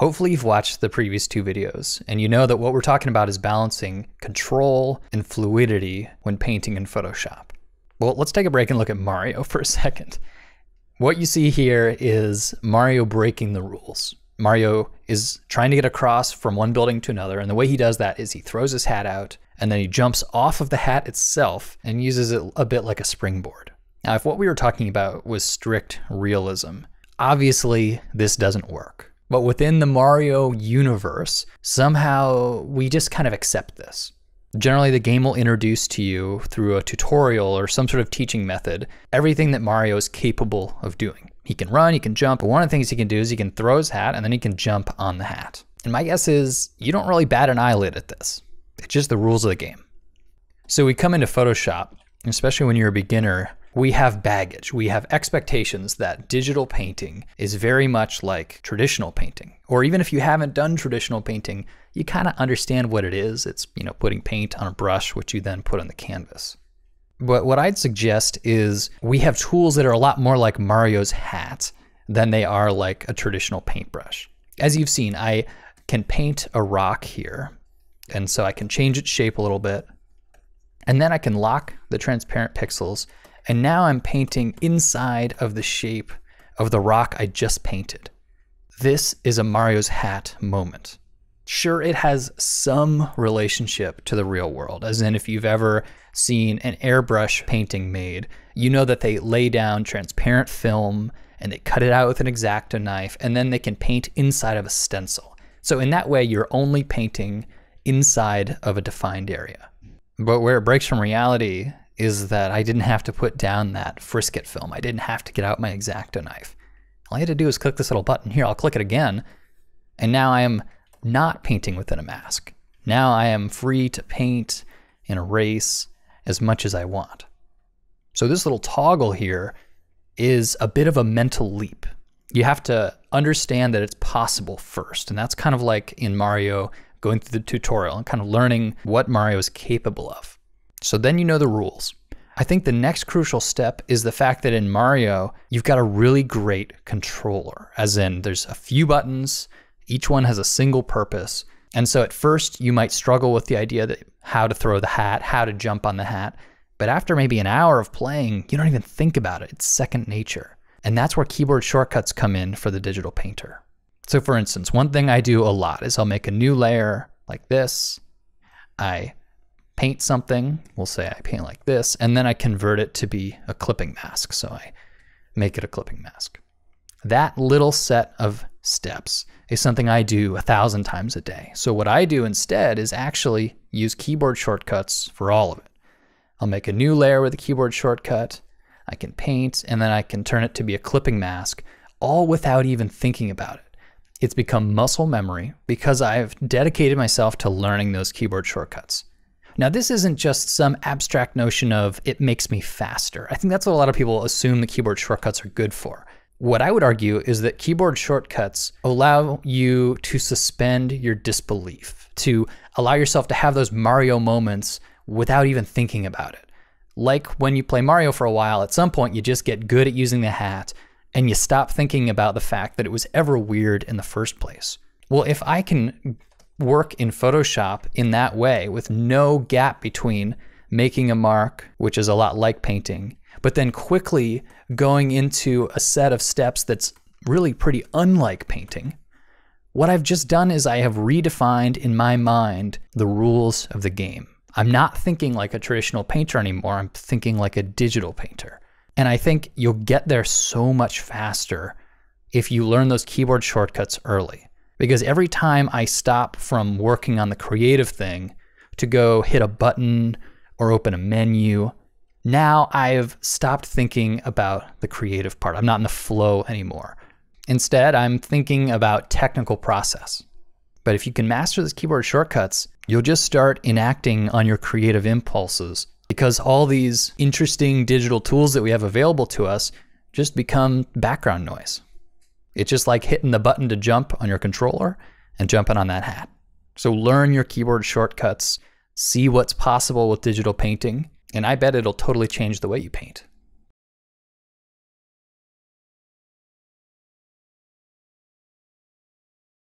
Hopefully you've watched the previous two videos and you know that what we're talking about is balancing control and fluidity when painting in Photoshop. Well, let's take a break and look at Mario for a second. What you see here is Mario breaking the rules. Mario is trying to get across from one building to another, and the way he does that is he throws his hat out, and then he jumps off of the hat itself and uses it a bit like a springboard. Now, if what we were talking about was strict realism, obviously this doesn't work. But within the Mario universe, somehow we just kind of accept this. Generally, the game will introduce to you through a tutorial or some sort of teaching method everything that Mario is capable of doing. He can run, he can jump, but one of the things he can do is he can throw his hat and then he can jump on the hat. And my guess is you don't really bat an eyelid at this. It's just the rules of the game. So we come into Photoshop, especially when you're a beginner, we have baggage. We have expectations that digital painting is very much like traditional painting. Or even if you haven't done traditional painting, you kind of understand what it is. It's, you know, putting paint on a brush, which you then put on the canvas. But what I'd suggest is we have tools that are a lot more like Mario's hat than they are like a traditional paintbrush. As you've seen, I can paint a rock here. And so I can change its shape a little bit. And then I can lock the transparent pixels and now I'm painting inside of the shape of the rock I just painted. This is a Mario's hat moment. Sure, it has some relationship to the real world, as in if you've ever seen an airbrush painting made, you know that they lay down transparent film and they cut it out with an X-Acto knife, and then they can paint inside of a stencil. So in that way, you're only painting inside of a defined area. But where it breaks from reality is that I didn't have to put down that frisket film. I didn't have to get out my X-Acto knife. All I had to do is click this little button here. I'll click it again. And now I am not painting within a mask. Now I am free to paint and erase as much as I want. So this little toggle here is a bit of a mental leap. You have to understand that it's possible first. And that's kind of like in Mario going through the tutorial and kind of learning what Mario is capable of. So then you know the rules. I think the next crucial step is the fact that in Mario, you've got a really great controller, as in there's a few buttons, each one has a single purpose. And so at first you might struggle with the idea that how to throw the hat, how to jump on the hat. But after maybe an hour of playing, you don't even think about it. It's second nature. And that's where keyboard shortcuts come in for the digital painter. So for instance, one thing I do a lot is I'll make a new layer like this. I paint something, we'll say I paint like this, and then I convert it to be a clipping mask. So I make it a clipping mask. That little set of steps is something I do a thousand times a day. So what I do instead is actually use keyboard shortcuts for all of it. I'll make a new layer with a keyboard shortcut. I can paint and then I can turn it to be a clipping mask all without even thinking about it. It's become muscle memory because I've dedicated myself to learning those keyboard shortcuts. Now, this isn't just some abstract notion of it makes me faster. I think that's what a lot of people assume the keyboard shortcuts are good for. What I would argue is that keyboard shortcuts allow you to suspend your disbelief, to allow yourself to have those Mario moments without even thinking about it. Like when you play Mario for a while, at some point you just get good at using the hat and you stop thinking about the fact that it was ever weird in the first place. Well, if I can work in Photoshop in that way with no gap between making a mark, which is a lot like painting, but then quickly going into a set of steps that's really pretty unlike painting. What I've just done is I have redefined in my mind the rules of the game. I'm not thinking like a traditional painter anymore, I'm thinking like a digital painter. And I think you'll get there so much faster if you learn those keyboard shortcuts early. Because every time I stop from working on the creative thing to go hit a button or open a menu, now I've stopped thinking about the creative part. I'm not in the flow anymore. Instead, I'm thinking about technical process. But if you can master these keyboard shortcuts, you'll just start enacting on your creative impulses because all these interesting digital tools that we have available to us just become background noise. It's just like hitting the button to jump on your controller and jumping on that hat. So learn your keyboard shortcuts, see what's possible with digital painting, and I bet it'll totally change the way you paint.